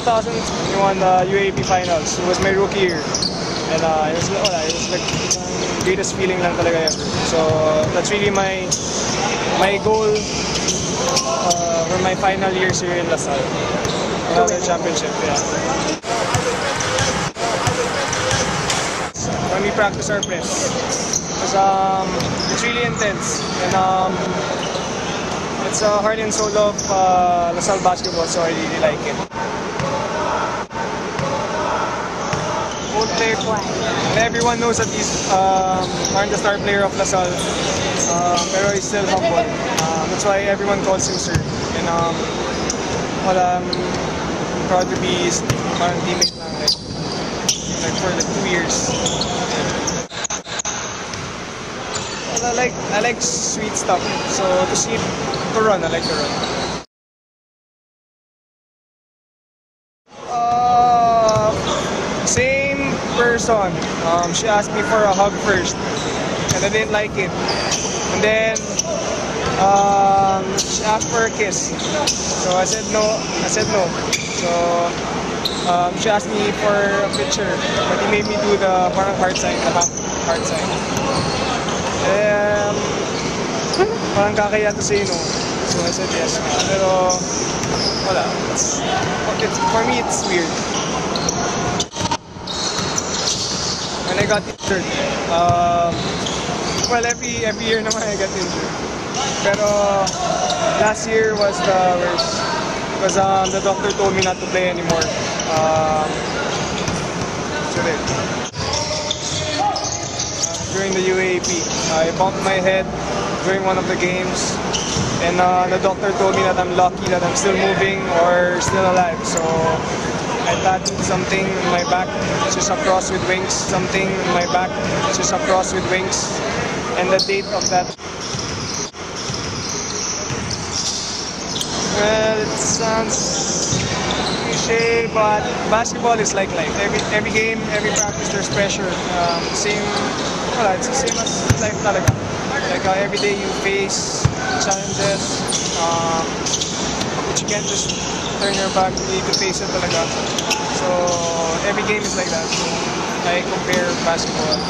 2000, we won the UAAP Finals. It was my rookie year. And uh, it was, it was like the greatest feeling lang talaga ever. So that's really my my goal uh, for my final years here in LaSalle. Another championship, yeah. When we practice our press, um, it's really intense and um, it's a heart and soul of uh, LaSalle basketball, so I really like it. Old player, everyone knows that he's um, aren't the star player of LaSalle, uh, pero he's still humble. Um, that's why everyone calls him sir. And um, well, um, I'm proud to be his parang teammate lang, like, like for like two years. Well, I like I like sweet stuff. So to see to run, I like to run. Uh, same person. Um, she asked me for a hug first, and I didn't like it. And then um, she asked for a kiss, so I said no. I said no. So um, she asked me for a picture, but he made me do the parang heart sign, the half heart sign. Um, parang kakaya to say no. So I said yes. Pero wala. It's, it's, for me, it's weird. When I got injured, um, well, every every year naman I get injured. Pero last year was the worst. Because um, the doctor told me not to play anymore. Um, so. During the UAAP. I bumped my head during one of the games, and uh, the doctor told me that I'm lucky that I'm still moving or still alive. So I tattooed something in my back, which is a cross with wings. Something in my back, which is a cross with wings, and the date of that. Well, it sounds cliche, but basketball is like life. Every every game, every practice, there's pressure. Um, same, wala, it's the same as life talaga. Like uh, every day you face challenges, um, you can't just turn your back. You need to face it talaga. So every game is like that. So I compare basketball.